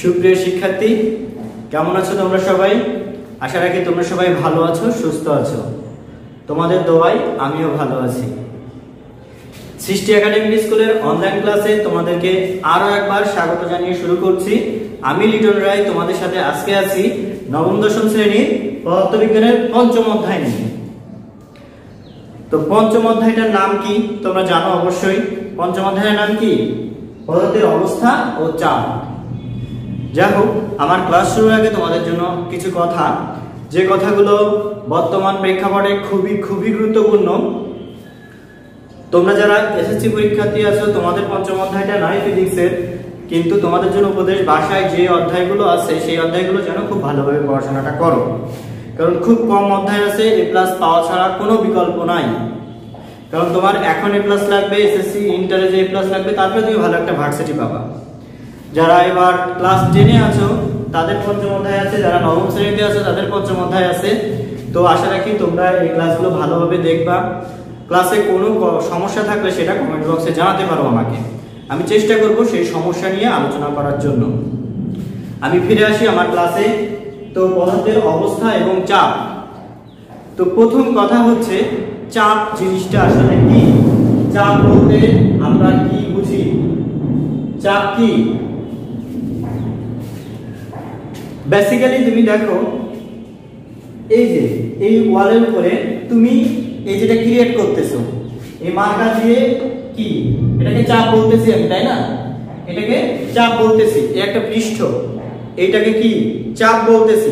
সুপ্রিয় শিক্ষার্থী, কেমন আছো তোমরা সবাই? আশা রাখি তোমরা সবাই ভালো আছো, সুস্থ আছো। তোমাদের দোয়াই আমিও ভালো আছি। সৃষ্টি একাডেমিক স্কুলের অনলাইন ক্লাসে তোমাদেরকে আরও একবার স্বাগত জানিয়ে শুরু করছি। আমি লিটন রায়, তোমাদের সাথে আজকে আছি নবম দশম শ্রেণির পদার্থবিজ্ঞানের পঞ্চম অধ্যায় নিয়ে। তো পঞ্চম অধ্যায়টার নাম কি? তোমরা জানো অবশ্যই। পঞ্চম অধ্যায়ের নাম কি? পদার্থের অবস্থা ও চাপ। যাই হোক আমার ক্লাস শুরুর আগে তোমাদের জন্য কিছু কথা। যে কথাগুলো বর্তমান প্রেক্ষাপটে খুবই খুবই গুরুত্বপূর্ণ। তোমরা যারা এসএসসি পরীক্ষার্থী আছো, তোমাদের পঞ্চম অধ্যায়টা নয় ফিজিক্সের কিন্তু তোমাদের জন্য উপদেশ বাসায় যে অধ্যায়গুলো আছে, সেই অধ্যায়গুলো যেন খুব ভালোভাবে পড়াশোনাটা করো। কারণ খুব কম অধ্যায় আছে, এ প্লাস পাওয়া ছাড়া কোনো বিকল্প নাই। কারণ তোমার এখন এ প্লাস লাগবে এসএসসি ইন্টারে যে এ প্লাস লাগবে, তারপরে তুমি ভালো একটা ভার্সিটি পাবা। যারা এবার ক্লাস টেনে আছো, তাদের পঞ্চম অধ্যায় আছে, যারা নবম শ্রেণীতে আছো, তাদের পঞ্চম অধ্যায় আছে। তো আশা রাখি তোমরা এই ক্লাসগুলো ভালোভাবে দেখবা। ক্লাসে কোনো সমস্যা থাকলে সেটা কমেন্ট বক্সে জানাতে পারো আমাকে। আমি চেষ্টা করব সেই সমস্যা নিয়ে আলোচনা করার জন্য। আমি ফিরে আসি আমার ক্লাসে তো পদার্থের অবস্থা এবং চাপ। তো প্রথম কথা হচ্ছে, চাপ জিনিসটা আসলে কি? চাপ বলতে আমরা কি বুঝি? চাপ কি? বেসিক্যালি তুমি দেখো, এই যে, এই ওয়ালের উপরে তুমি এই যেটা ক্রিয়েট করতেছো, এই মার্কার দিয়ে কি? এটাকে চাপ বলতেছি আমি, তাই না? এটাকে চাপ বলতেছি, এই একটা পৃষ্ঠ, এইটাকে কি? চাপ বলতেছি।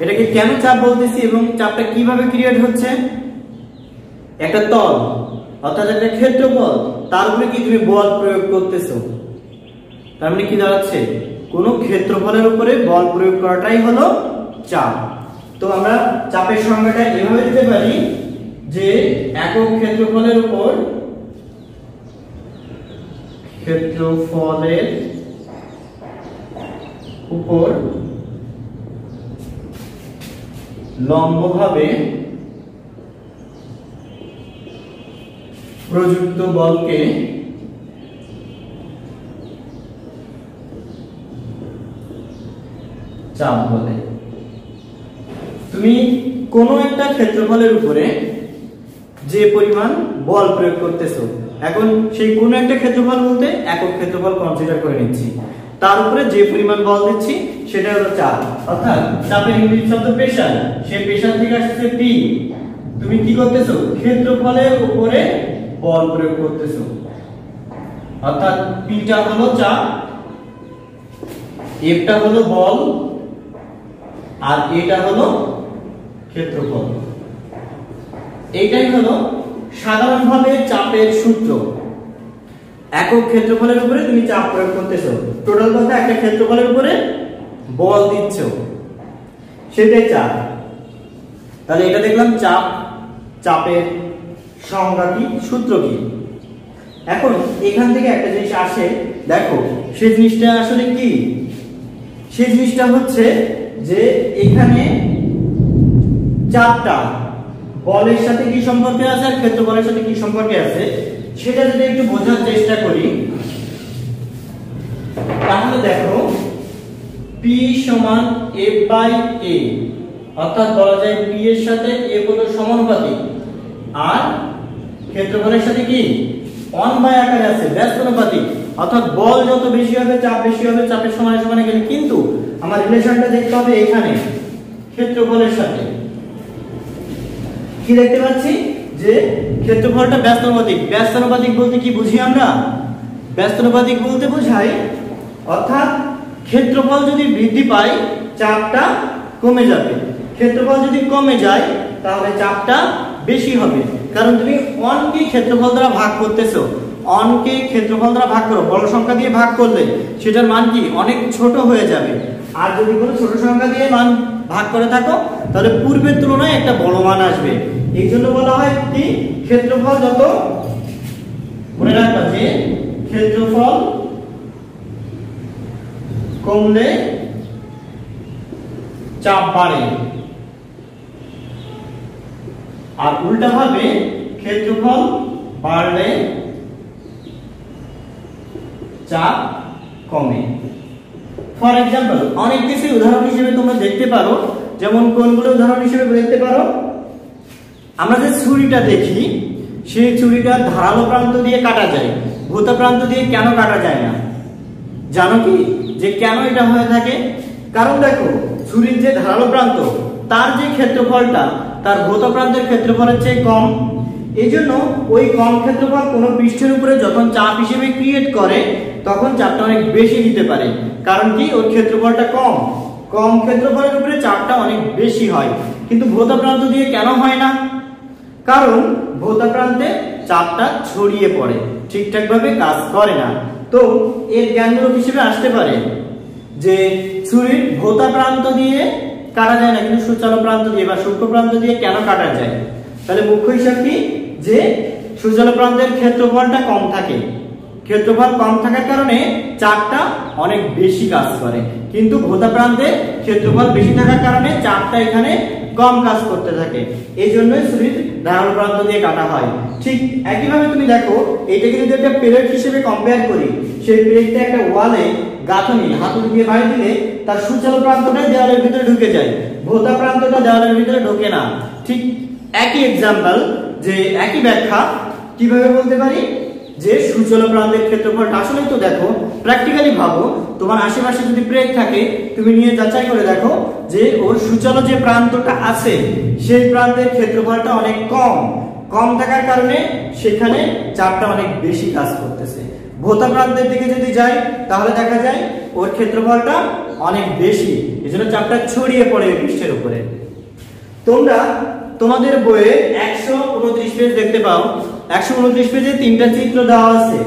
এটাকে কেন চাপ বলতেছি এবং চাপটা কীভাবে ক্রিয়েট হচ্ছে? একটা তল, অর্থাৎ একটা ক্ষেত্রফল, তার উপরে কি তুমি বল প্রয়োগ করতেছো? তার মানে কি দাঁড়াচ্ছে? কোনো ক্ষেত্রফলের উপরে বল প্রয়োগ করাটাই হলো চাপ। তো আমরা চাপের সংজ্ঞাটা এভাবে দিতে পারি যে একক ক্ষেত্রফলের উপর ক্ষেত্রফলের উপর লম্বভাবে প্রযুক্ত বলকে চাপ বলে তুমি কোনো একটা ক্ষেত্রফলের উপরে যে পরিমাণ বল প্রয়োগ করতেছো, এখন সেই কোন একটা ক্ষেত্রফল বলতে একক ক্ষেত্রফল কনসিডার করে নিচ্ছি। তার উপরে যে পরিমাণ বল দিচ্ছি, সেটা হলো চাপ অর্থাৎ চাপের ইংরেজি শব্দ প্রেসার সেই প্রেসার থেকে আসছে পি তুমি কি করতেছো? ক্ষেত্রফলের উপরে বল প্রয়োগ করতেছো। অর্থাৎ পিটা হলো চাপ এফটা হলো বল আর এটা হলো ক্ষেত্রফল। এইটাই হলো সাধারণভাবে চাপের সূত্র। একক ক্ষেত্রফলের উপরে তুমি চাপ প্রয়োগ করতেছো। টোটাল কথা, একটা ক্ষেত্রফলের উপরে বল দিচ্ছ। সেটাই চাপ। তাহলে এটা দেখলাম চাপ, চাপের সংজ্ঞা কি, সূত্র কি? এখন এখান থেকে একটা জিনিস আসে, দেখো সেই জিনিসটা আসলে কি? সেই জিনিসটা হচ্ছে যে এখানে চাপটা বলের সাথে কি সম্পর্কে আছে আর ক্ষেত্রফলের সাথে কি সম্পর্কে আছে, সেটা যদি একটু বোঝার চেষ্টা করি, তাহলে দেখো, P সমান F বাই A, অর্থাৎ বলা যায় P এর সাথে A হলো সমানুপাতিক? আর ক্ষেত্রফলের সাথে কি? 1 বাই আকারে আছে ব্যস্তানুপাতিক অর্থাৎ বল যত বেশি হবে, চাপ বেশি হবে, চাপের সমানে সমানে গেলে কিন্তু আমার রিলেশনটা দেখতে হবে এখানে, ক্ষেত্রফলের সাথে। কি দেখতে পাচ্ছি? যে ক্ষেত্রফলটা ব্যস্তানুপাতিক। ব্যস্তানুপাতিক বলতে কি বুঝি আমরা? ব্যস্তানুপাতিক বলতে বোঝাই, অর্থাৎ ক্ষেত্রফল যদি বৃদ্ধি পায়, চাপটা কমে যাবে। ক্ষেত্রফল যদি কমে যায়, তাহলে চাপটা বেশি হবে। কারণ তুমি অনকে ক্ষেত্রফল দ্বারা ভাগ করতেছো। অনকে ক্ষেত্রফল দ্বারা ভাগ করো, বড় সংখ্যা দিয়ে ভাগ করলে সেটার মান কি? অনেক ছোট হয়ে যাবে। আর যদি কোনো ছোট সংখ্যা দিয়ে মান ভাগ করে থাকো, তাহলে পূর্বের তুলনায় একটা বড় মান আসবে। এই জন্য বলা হয় কি? ক্ষেত্রফল যত, মনে রাখবা যে ক্ষেত্রফল কমলে চাপ বাড়ে। আর উল্টা ভাবে ক্ষেত্রফল বাড়লে চাপ কমে। ফর এক্সাম্পল অনেক কিছু উদাহরণ হিসেবে তোমরা দেখতে পারো। যেমন কোনগুলো উদাহরণ হিসেবে দেখতে পারো? আমরা যে ছুরিটা দেখি, সেই ছুরিটা ধারালো প্রান্ত দিয়ে কাটা যায়। ভূত প্রান্ত দিয়ে কেন কাটা যায় না? জানো কি? যে কেন এটা হয়ে থাকে? কারণ দেখো, ছুরির যে ধারালো প্রান্ত, তার যে ক্ষেত্রফলটা, তার ভূত প্রান্তের ক্ষেত্রফলের চেয়ে কম। এই জন্য ওই কম ক্ষেত্রফল কোনো পৃষ্ঠের উপরে যখন চাপ হিসেবে ক্রিয়েট করে, তখন চাপটা অনেক বেশি নিতে পারে। কারণ কি? ওর ক্ষেত্রফলটা কম। কম ক্ষেত্রফলের উপরে চাপটা অনেক বেশি হয়। কিন্তু ভোতা প্রান্ত দিয়ে কেন হয় না? কারণ ভোতা প্রান্তে চাপটা ছড়িয়ে পড়ে। ঠিকঠাক ভাবে কাজ করে না। তো এর জ্ঞানমূলক হিসেবে আসতে পারে যে ছুরির ভোতা প্রান্ত দিয়ে কাটা যায় না, কিন্তু সুচালো প্রান্ত দিয়ে বা সূক্ষ্ম প্রান্ত দিয়ে কেন কাটা যায়? তাহলে মুখ্য হিসাব কি? যে সুচালো প্রান্তের ক্ষেত্রফলটা কম থাকে। ক্ষেত্রফল কম থাকার কারণে চাপটা অনেক বেশি কাজ করে। কিন্তু ভোতা প্রান্তে ক্ষেত্রফল বেশি থাকার কারণে চাপটা এখানে কম কাজ করতে থাকে। এই জন্যই ছুরির ধারালো প্রান্ত দিয়ে কাটা হয়। ঠিক একইভাবে তুমি দেখো, এইটাকে যদি একটা প্লেট হিসেবে কম্পেয়ার করি, সেই প্লেটটা একটা ওয়ালে গাঁথনি, হাতুড়ি দিয়ে বাড়ি দিলে তার সুচালো প্রান্তটা দেওয়ালের ভিতরে ঢুকে যায়। ভোতা প্রান্তটা দেওয়ালের ভিতরে ঢোকে না। ঠিক একই এক্সাম্পল যে একই ব্যাখ্যা, কীভাবে বলতে পারি? যে সুচল প্রান্তের ক্ষেত্রফলটা আসলে তো দেখো প্র্যাকটিক্যালি ভাবো, তোমার আশেপাশে যদি ব্রেক থাকে, তুমি নিয়ে যাচাই করে দেখো যে ওর সুচল যে প্রান্তটা আছে, সেই প্রান্তের ক্ষেত্রফলটা অনেক কম। কম থাকার কারণে সেখানে চাপটা অনেক বেশি কাজ করতেছে। ভোতা প্রান্তের দিকে যদি যাই, তাহলে দেখা যায় ওর ক্ষেত্রফলটা অনেক বেশি। এজন্য চাপটা ছড়িয়ে পড়ে পৃষ্ঠের উপরে। তোমরা তোমাদের বইয়ে একশো উনত্রিশ পেজ দেখতে পাও। একশো উনত্রিশ পেজে তিনটা চিত্র দেওয়া আছে।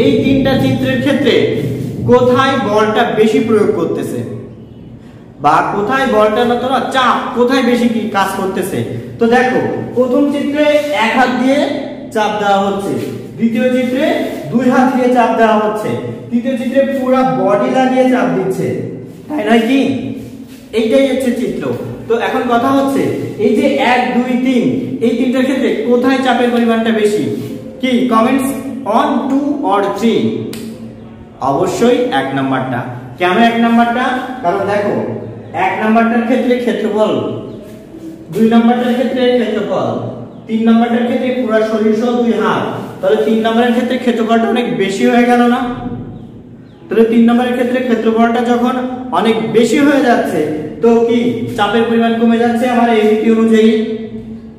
এই তিনটা চিত্রের ক্ষেত্রে কোথায় বলটা বেশি প্রয়োগ করতেছে? বা কোথায় বলটা না তোরা চাপ কোথায় বেশি কি কাজ করতেছে? তো দেখো, প্রথম চিত্রে এক হাত দিয়ে চাপ দেওয়া হচ্ছে। দ্বিতীয় চিত্রে দুই হাত দিয়ে চাপ দেওয়া হচ্ছে। তৃতীয় চিত্রে পুরো বডি লাগিয়ে চাপ দিচ্ছে। তাই নয় কি? এইটাই হচ্ছে চিত্র। তো এখন কথা হচ্ছে, এই যে এক, দুই, তিন, এই তিনটার ক্ষেত্রে কোথায় চাপের পরিমাণটা বেশি? কি comments on two or three অবশ্যই এক নাম্বারটা। কেন এক নাম্বারটা? কারণ দেখো, এক নাম্বারটার ক্ষেত্রে ক্ষেত্রফল, দুই নাম্বারটার ক্ষেত্রে ক্ষেত্রফল, তিন নাম্বারটার ক্ষেত্রে পুরো শরীর সহ দুই হাত। তাহলে তিন নাম্বারের ক্ষেত্রে ক্ষেত্রফলটা অনেক বেশি হয়ে গেল না? তাহলে তিন নম্বরের ক্ষেত্রে ক্ষেত্রফলটা যখন অনেক বেশি হয়ে যাচ্ছে, তো কি? চাপের পরিমাণ কমে যাচ্ছে আমার এই রীতি অনুযায়ী?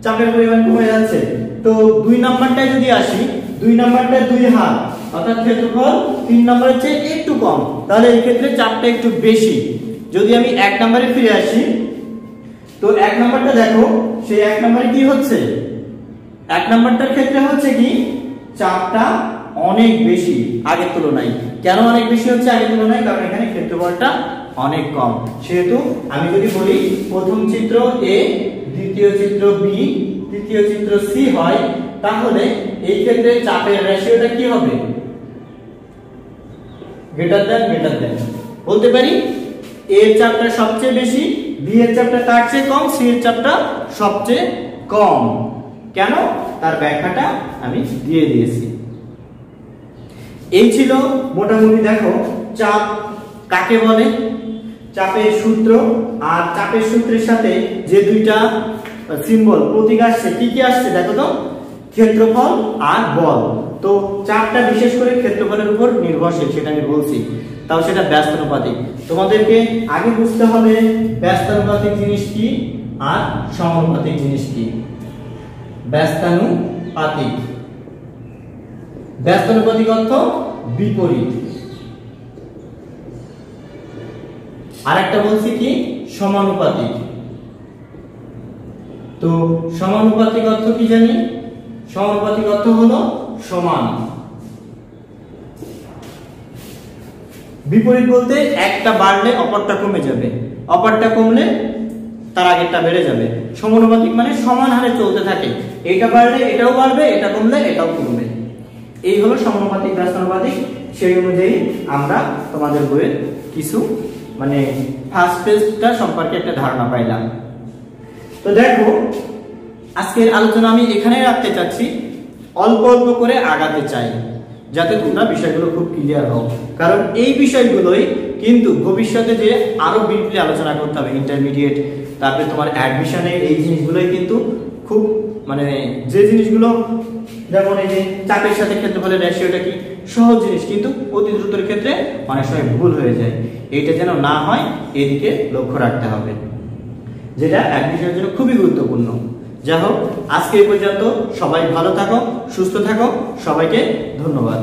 চাপের পরিমাণ কমে যাচ্ছে। তো দুই নাম্বারটায় যদি আসি, দুই নাম্বারটা দুই হাত, অর্থাৎ ক্ষেত্রফল তিন নম্বরের চেয়ে একটু কম, তাহলে এই ক্ষেত্রে চাপটা একটু বেশি। যদি আমি এক নম্বরে ফিরে আসি, তো এক নম্বরটা দেখো, সেই এক নম্বরে কি হচ্ছে? এক নম্বরটার ক্ষেত্রে হচ্ছে কি? চাপটা অনেক বেশি আগের তুলনায়। কেন অনেক বেশি হচ্ছে আগের তুলনায়? কারণ এখানে ক্ষেত্রফলটা অনেক কম। সেহেতু আমি যদি বলি, প্রথম চিত্র এ, দ্বিতীয় চিত্র বি, তৃতীয় চিত্র সি হয়, তাহলে এই ক্ষেত্রে চাপের রেশিওটা কি হবে? গ্রেটার দেন গ্রেটার দেন বলতে পারি এ এর চাপটা সবচেয়ে বেশি বি এর চাপটা তার চেয়ে কম সি এর চাপটা সবচেয়ে কম। কেন? তার ব্যাখ্যাটা আমি দিয়ে দিয়েছি। এই ছিল মোটামুটি দেখো চাপ কাকে বলে? চাপের সূত্র আর চাপের সূত্রের সাথে যে দুইটা সিম্বল প্রতীক আসছে, কি কি আসছে দেখো তো? ক্ষেত্রফল আর বল। তো চাপটা বিশেষ করে ক্ষেত্রফলের উপর নির্ভরশীল, সেটা আমি বলছি। তাও সেটা ব্যস্তানুপাতিক। তোমাদেরকে আগে বুঝতে হবে ব্যস্তানুপাতিক জিনিস কি আর সমানুপাতিক জিনিস কি। ব্যস্তানুপাতিক। ব্যস্তানুপাতিক অর্থ বিপরীত। আর একটা বলছি কি? সমানুপাতিক। তো সমানুপাতিক অর্থ কি জানি? সমানুপাতিক অর্থ হলো সমান। বিপরীত বলতে একটা বাড়লে অপরটা কমে যাবে। অপরটা কমলে তার আগেরটা বেড়ে যাবে। সমানুপাতিক মানে সমান হারে চলতে থাকে। এটা বাড়লে এটাও বাড়বে, এটা কমলে এটাও কমবে। এই হলো সমানুপাতিক ব্যস্তানুপাতিক সেই অনুযায়ী আমরা তোমাদের বইয়ের কিছু মানে ফার্স্ট পেজটা সম্পর্কে একটা ধারণা পাইলাম। তো দেখো, আজকের আলোচনা আমি এখানে রাখতে চাচ্ছি, অল্প অল্প করে আগাতে চাই, যাতে তোমরা বিষয়গুলো খুব ক্লিয়ার হও। কারণ এই বিষয়গুলোই কিন্তু ভবিষ্যতে যে আরও ডিপলি আলোচনা করতে হবে ইন্টারমিডিয়েট তারপরে তোমার অ্যাডমিশনে এই জিনিসগুলোই কিন্তু খুব মানে যে জিনিসগুলো যেমন এই যে চাকরির সাথে ক্ষেত্রফলের রেশিওটা কি? সহজ জিনিস, কিন্তু অতি দ্রুতর ক্ষেত্রে অনেক সময় ভুল হয়ে যায়। এইটা যেন না হয়, এদিকে লক্ষ্য রাখতে হবে। যেটা অ্যাডমিশনের জন্য খুবই গুরুত্বপূর্ণ। যাই হোক, আজকে এই পর্যন্ত সবাই ভালো থাকো, সুস্থ থাকো, সবাইকে ধন্যবাদ।